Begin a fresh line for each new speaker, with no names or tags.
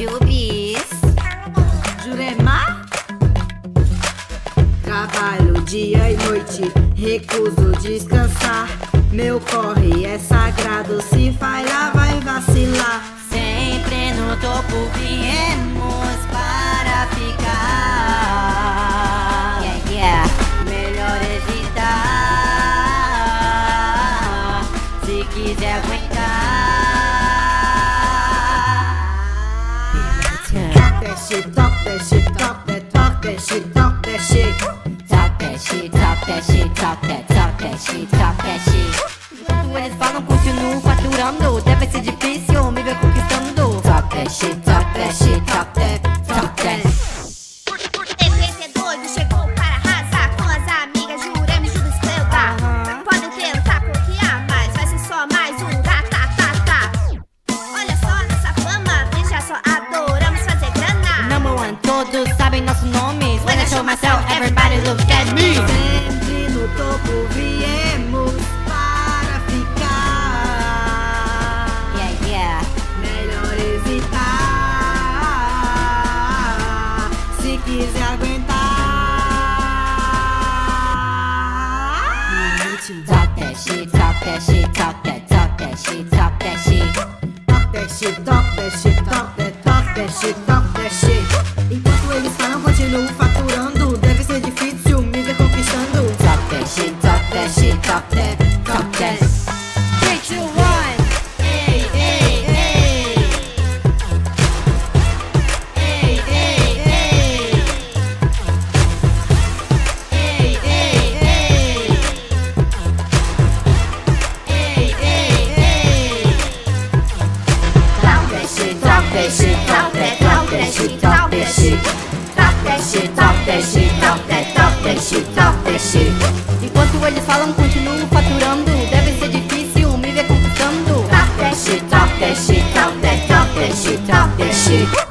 Jubis.
Jurema? Trabalho dia e noite, recuso descansar. Meu corre é sagrado, se falhar vai vacilar.
Sempre no topo viemos para ficar. Yeah, yeah. Melhor evitar. Se quiser aguentar.
Talk that shit, talk that shit, talk that, talk that shit, talk that shit.
Talk that shit, talk that shit, talk sabem nosso nome. When I show myself, everybody look at me.
Sempre no topo viemos para ficar.
Yeah, yeah.
Melhor evitar. Se quiser aguentar.
Talk that shit, talk that shit, talk that, talk that shit, talk that shit.
Talk that shit, talk that shit, talk that, falam, continuo faturando. eles falam, continuo faturando. Deve ser difícil me ver conquistando.
Top that shit, top that shit, top that, top top.